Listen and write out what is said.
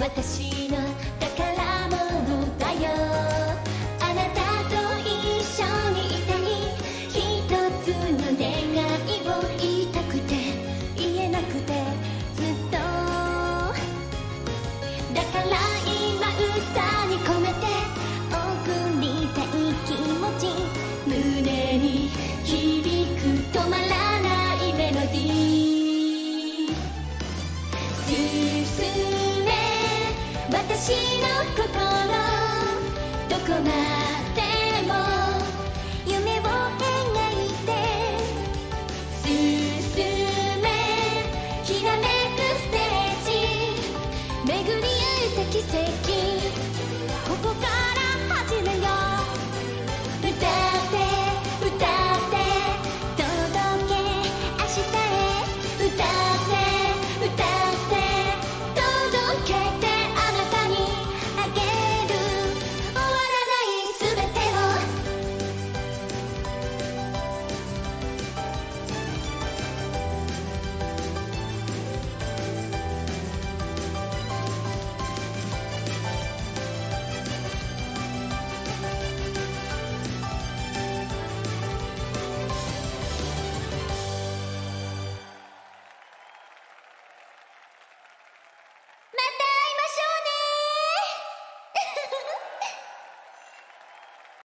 私の宝